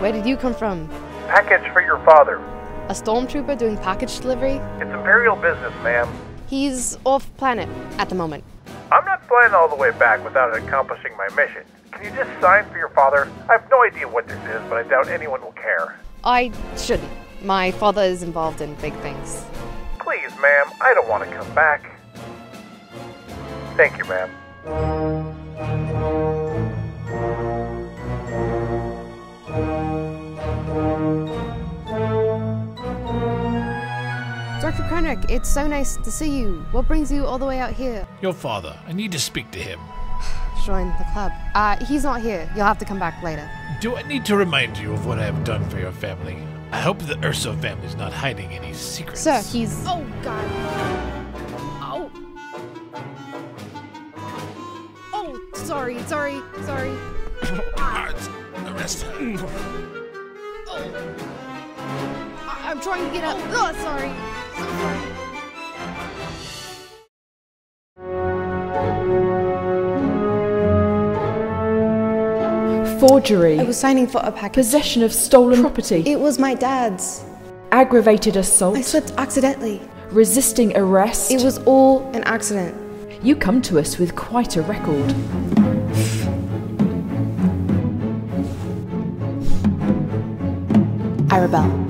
Where did you come from? Package for your father. A stormtrooper doing package delivery? It's imperial business, ma'am. He's off planet at the moment. I'm not flying all the way back without accomplishing my mission. Can you just sign for your father? I have no idea what this is, but I doubt anyone will care. I shouldn't. My father is involved in big things. Please, ma'am, I don't want to come back. Thank you, ma'am. Dr. Krennic, it's so nice to see you. What brings you all the way out here? Your father. I need to speak to him. Join the club. Uh, he's not here. You'll have to come back later. Do I need to remind you of what I have done for your family? I hope the Erso family's not hiding any secrets. Sir, he's. Oh, God. Oh. Oh, sorry, sorry, sorry. Guards, arrest her. Oh. I- I'm trying to get up. Oh, sorry. Forgery. I was signing for a package. Possession of stolen property. It was my dad's. aggravated assault. I slipped accidentally. resisting arrest. It was all an accident. you come to us with quite a record. I rebel.